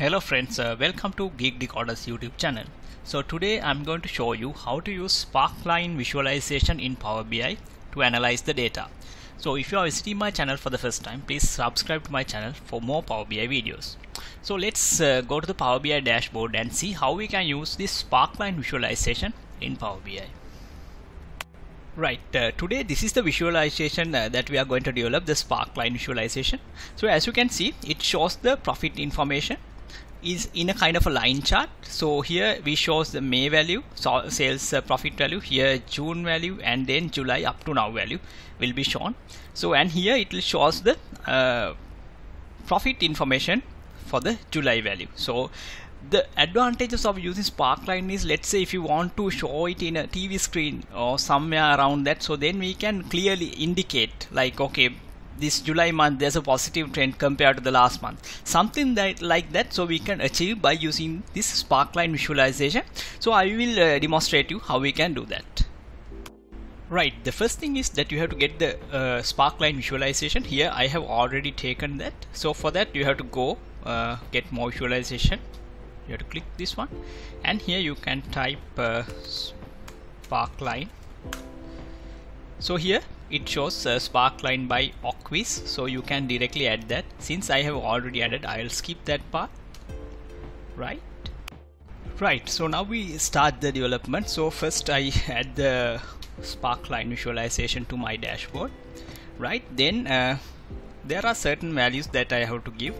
Hello friends, uh, welcome to Geek Decoders YouTube channel. So today I'm going to show you how to use Sparkline visualization in Power BI to analyze the data. So if you are visiting my channel for the first time, please subscribe to my channel for more Power BI videos. So let's uh, go to the Power BI dashboard and see how we can use this Sparkline visualization in Power BI. Right, uh, today this is the visualization uh, that we are going to develop, the Sparkline visualization. So as you can see, it shows the profit information is in a kind of a line chart. So here we shows the May value so sales uh, profit value here June value and then July up to now value will be shown. So and here it will shows the uh, profit information for the July value. So the advantages of using Sparkline is let's say if you want to show it in a TV screen or somewhere around that so then we can clearly indicate like okay this July month there's a positive trend compared to the last month. Something that like that so we can achieve by using this sparkline visualization. So I will uh, demonstrate you how we can do that. Right the first thing is that you have to get the uh, sparkline visualization. Here I have already taken that. So for that you have to go uh, get more visualization. You have to click this one. And here you can type uh, sparkline. So here it shows uh, sparkline by OKViz so you can directly add that. Since I have already added I'll skip that part. Right? Right so now we start the development. So first I add the sparkline visualization to my dashboard. Right then uh, there are certain values that I have to give.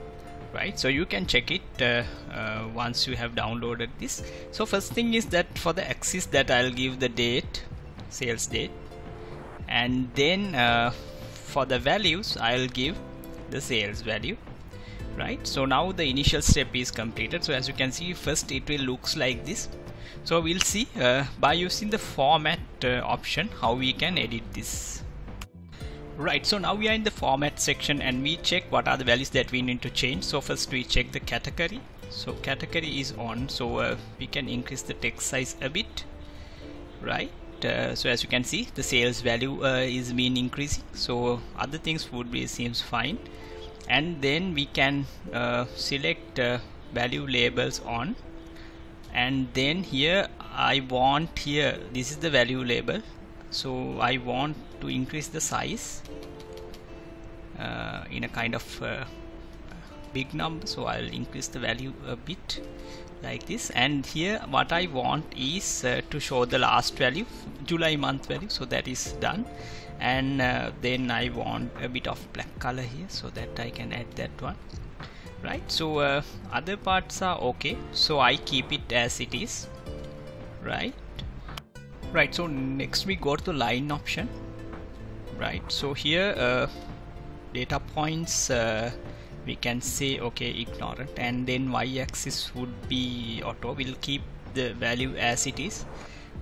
Right so you can check it uh, uh, once you have downloaded this. So first thing is that for the axis that I'll give the date sales date and then uh, for the values I'll give the sales value right? So now the initial step is completed. So as you can see first it will looks like this. So we'll see uh, by using the format uh, option how we can edit this. Right so now we are in the format section and we check what are the values that we need to change. So first we check the category. So category is on. So uh, we can increase the text size a bit right uh, so as you can see the sales value uh, is been increasing. So other things would be seems fine. And then we can uh, select uh, value labels on. And then here I want here this is the value label. So I want to increase the size uh, in a kind of uh, big number. So I'll increase the value a bit like this. And here what I want is uh, to show the last value July month value. So that is done. And uh, then I want a bit of black color here so that I can add that one. Right? So uh, other parts are okay. So I keep it as it is. Right? Right so next we go to the line option. Right? So here uh, data points uh, we can say okay ignore it and then y-axis would be auto. We'll keep the value as it is.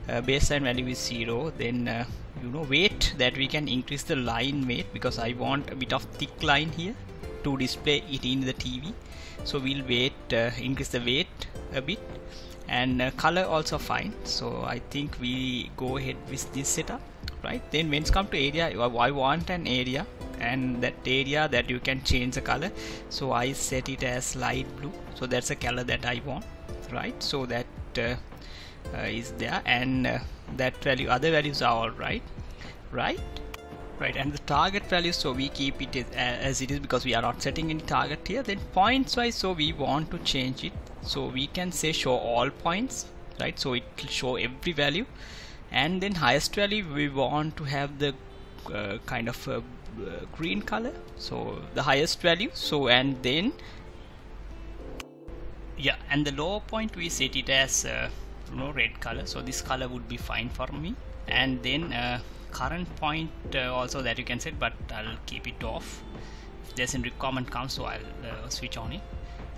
Uh, baseline value is 0 then uh, you know weight that we can increase the line weight because I want a bit of thick line here to display it in the TV so we'll weight uh, increase the weight a bit. And uh, color also fine. So I think we go ahead with this setup right? Then when it's come to area I want an area and that area that you can change the color. So I set it as light blue. So that's a color that I want right? So that uh, uh, is there. And uh, that value other values are all right right? Right and the target value so we keep it as, it is because we are not setting any target here. Then points wise so we want to change it. So we can say show all points right? So it will show every value. And then highest value we want to have the uh, kind of green color so the highest value. So and then yeah and the lower point we set it as uh, you know red color. So this color would be fine for me. And then uh, current point uh, also that you can set but I'll keep it off. If there's a requirement comes so I'll uh, switch on it.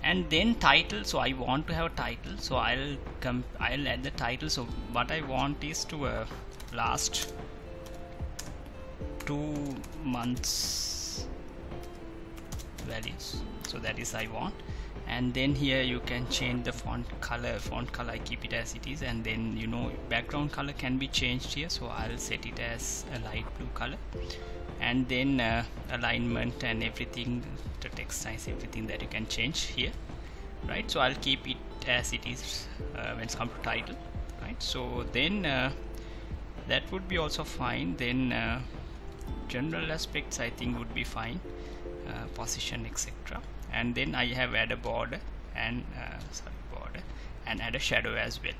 And then title so I want to have a title. So I'll come I'll add the title. So what I want is to uh, last two months values. So that is I want. And then here you can change the font color. Font color I keep it as it is. And then you know background color can be changed here. So I'll set it as a light blue color. And then uh, alignment and everything the text size everything that you can change here. Right? So I'll keep it as it is uh, when it's come to title. Right? So then uh, that would be also fine. Then uh, general aspects I think would be fine uh, position etc and then I have add a border and uh, sorry border and add a shadow as well.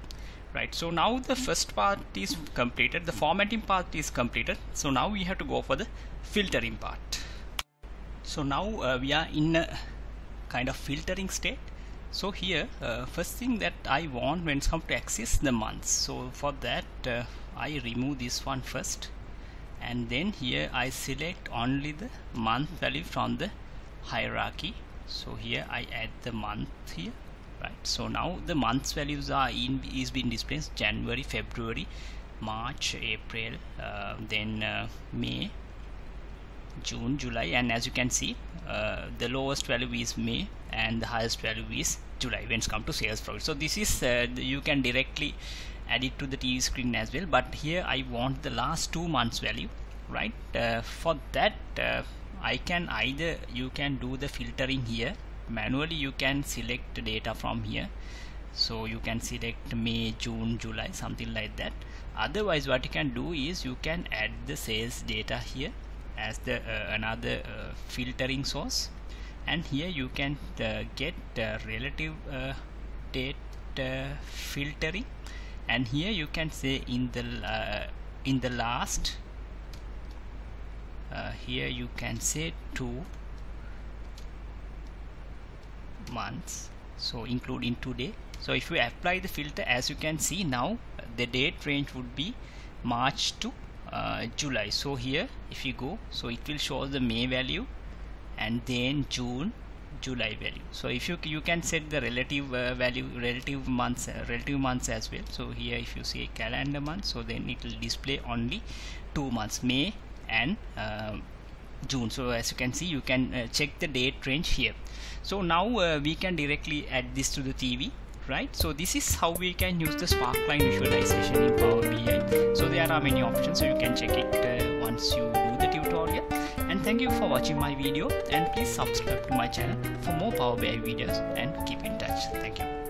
Right so now the first part is completed the formatting part is completed. So now we have to go for the filtering part. So now uh, we are in a kind of filtering state. So here uh, first thing that I want when it's come to access the months. So for that uh, I remove this one first and then here I select only the month value from the hierarchy. So here I add the month here right? So now the months values are in is being displayed January February March April uh, then uh, May June July. And as you can see uh, the lowest value is May and the highest value is July. When it's come to sales profit. So this is uh, you can directly add it to the TV screen as well. But here I want the last two months value right? Uh, for that uh, I can either you can do the filtering here. Manually you can select data from here. So you can select May June July something like that. Otherwise what you can do is you can add the sales data here as the uh, another uh, filtering source. And here you can uh, get relative uh, date uh, filtering and here you can say in the uh, in the last here you can say two months. So include in today. So if you apply the filter as you can see now the date range would be March to uh, July. So here if you go so it will show the May value and then June July value. So if you you can set the relative uh, value relative months uh, relative months as well. So here if you see calendar month so then it will display only two months May and um, June. So as you can see you can uh, check the date range here. So now uh, we can directly add this to the TV right? So this is how we can use the sparkline visualization in Power BI so there are many options so you can check it uh, once you thank you for watching my video and please subscribe to my channel for more Power BI videos and keep in touch. Thank you